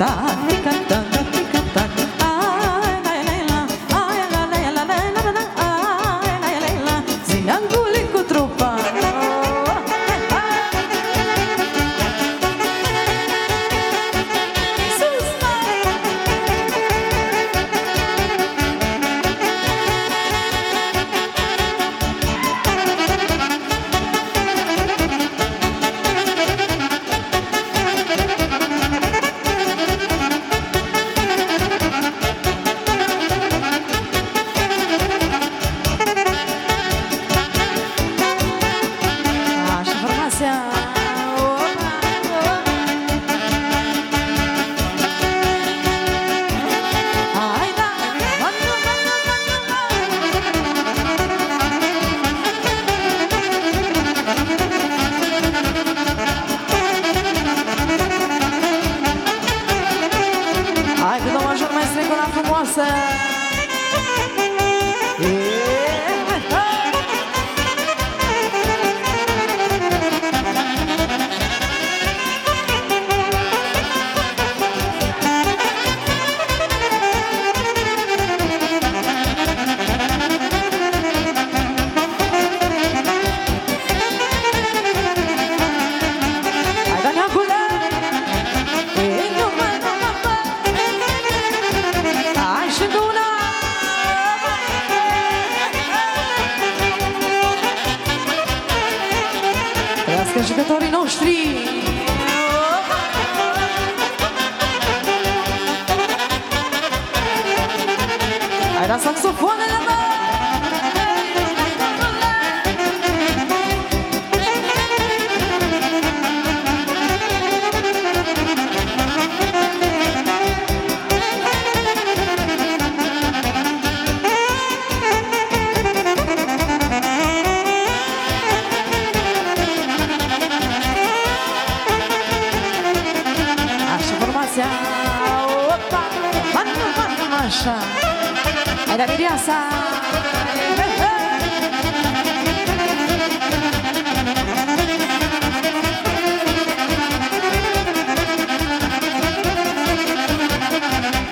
está. Toate jucătorii noștri Așa, formația Opa, manu, manu, așa Hai la mireasa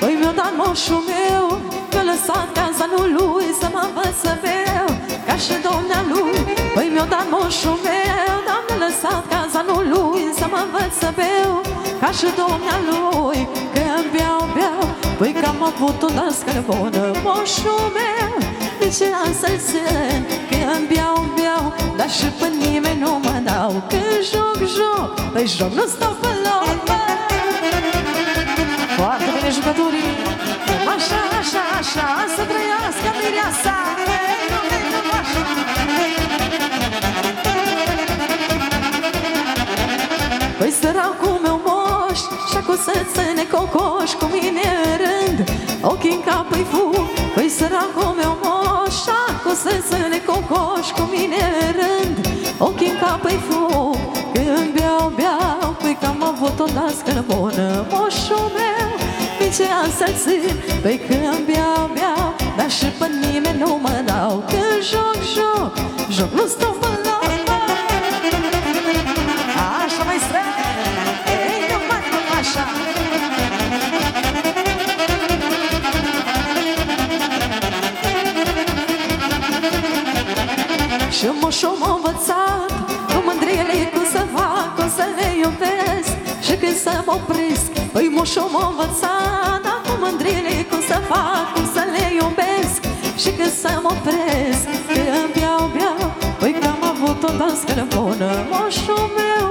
Păi mi-a dat moșul meu Mi-a lăsat cazanul lui Să mă învăț să beau Ca și domnea lui Păi mi-a dat moșul meu Dar mi-a lăsat cazanul lui Să mă învăț să beau Ca și domnea lui Când beau, beau. Păi că am avut o dascăl bună Moșul meu. De ce am să-l țin? Când beau, beau Dar și pe nimeni nu mă dau. Când joc, joc Păi joc, nu stau pe loc băi. Foarte bine jucătorii să ne cocoș Cu mine în rând. Ochii în cap îi fug Păi săracul meu moș Și-a să ne cocoș Cu mine în rând. Ochii în cap îi fug Când beau, beau Păi că am avut o dascăl bună Moșul meu ce am să țin Păi când beau, beau Dar și pe nimeni nu mă dau. Când joc, joc Joc, nu stau Dar cu mândriele cum să fac Cum să le iubesc. Și când să mă opresc Când beau, beau Păi că am avut o dascălă bună Moșul meu.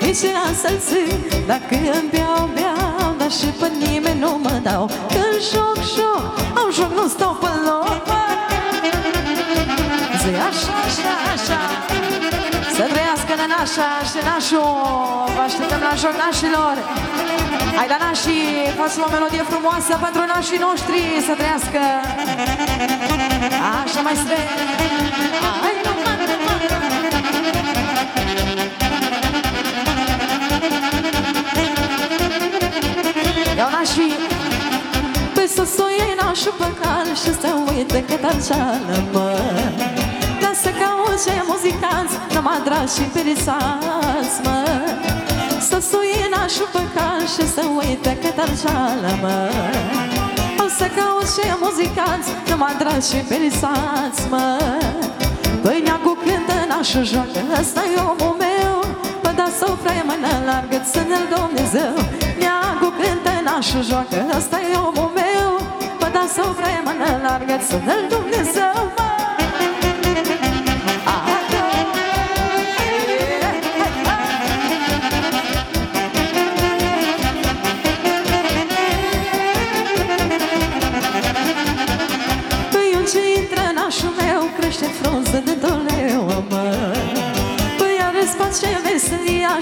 Nici am să-l țin Dacă îmi beau, beau Dar și pe nimeni nu mă dau. Când joc, joc Am joc, nu stau pe loc. Zi așa, așa, așa. Să trăiască nănașa și nașul. Vă așteptăm la joc nașilor Hai la nașii, facem o melodie frumoasă pentru nașii noștri Să trăiască. Așa mai spre Hai, nu, nu, nu, nu. Iau nașii. Pe sus o iei nașul pe cal Și să uite cât arceală, mă. Dar să cauce muzicanți Numai dragi și perisați, mă Să suie nașul pe cal Și să uite cât arceală, mă O să cauce muzicanți Numai dragi și perisați, mă. Păi neagul cântă nașul joacă Ăsta e omul meu. Pă da sofra e mână largă Ține-l Dumnezeu. Neagul cântă nașul joacă Ăsta e omul meu. Pă da sofra e mână largă Ține-l Dumnezeu mă.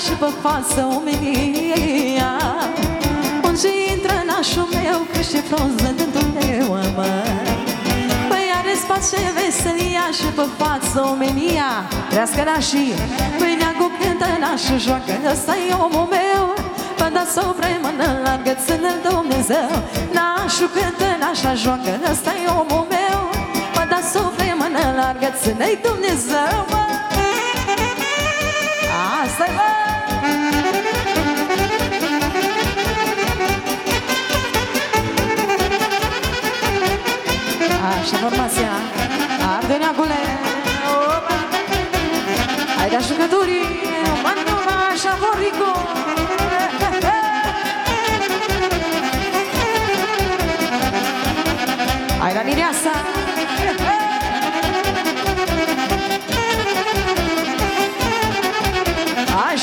Și pe față omenia. Unde intră nașul meu Crește frunză de doleu, mă. Păi are space veselia Și pe față omenia. Trească nașii Păi neagă cântă nașul joacă Ăsta e omul meu. Pă da sopra mână largă Ține-l Dumnezeu. Nașul cântă, nașa joacă Ăsta e omul meu. Pă da sopra mână largă Ține-i Dumnezeu mă. Asta-i bă Așa formația Ardeneagule Hai da jucătorii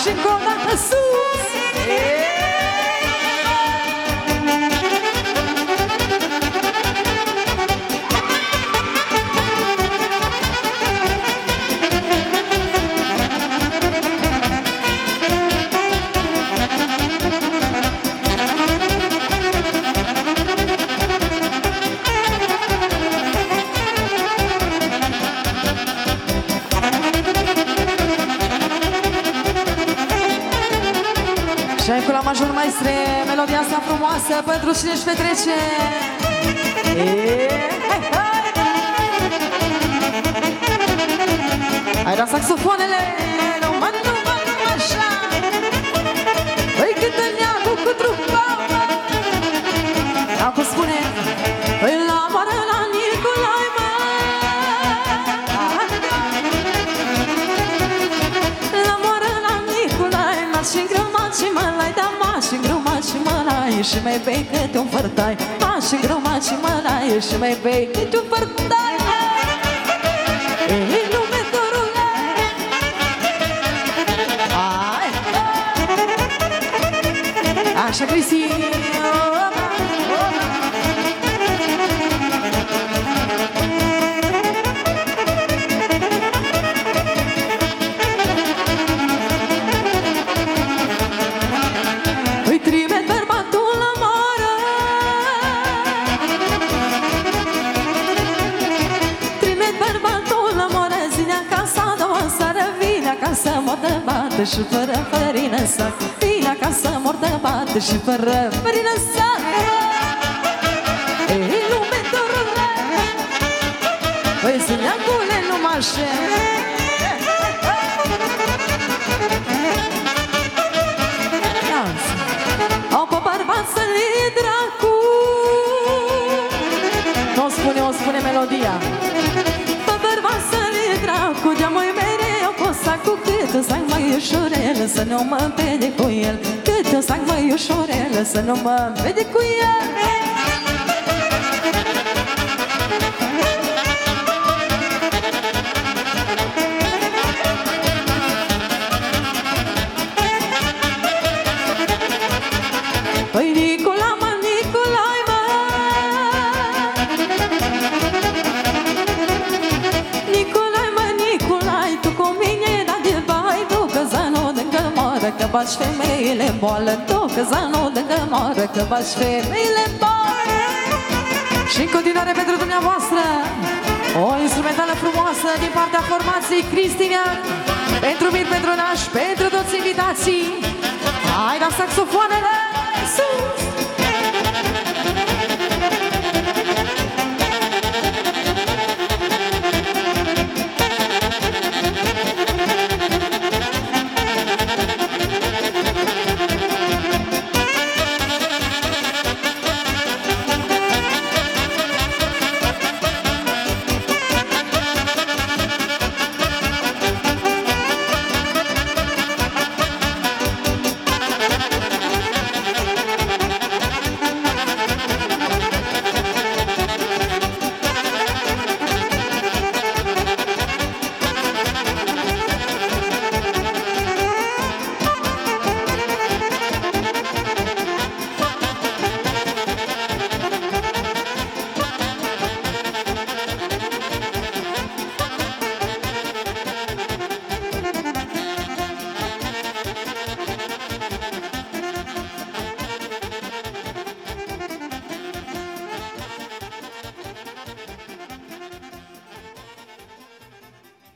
Ющенко. Bonjour, maestre, melodia asta frumoasă pentru cine își petrece. Hai la saxofoanele, numai, mai bei câte un fărtai. Marși în grăma și mă lai și mai bei câte un fărtai. Ei, lume, dorule. Hai. Așa, Cristi. Acasă mor de bată Și fără fărină sac Vine acasă mor de bată Și fără fărină sac Ei, lume, dorule Păi zine acule numai așa o sac mai ușurel Să nu mă vede cu el Că baci femeile în boală Tu că zanul de moară Că baci femeile în boală. Și în continuare pentru dumneavoastră O instrumentală frumoasă din partea formației Cristina Pentru Mir Petronaș, pentru toți invitații. Hai la saxofoanele! sus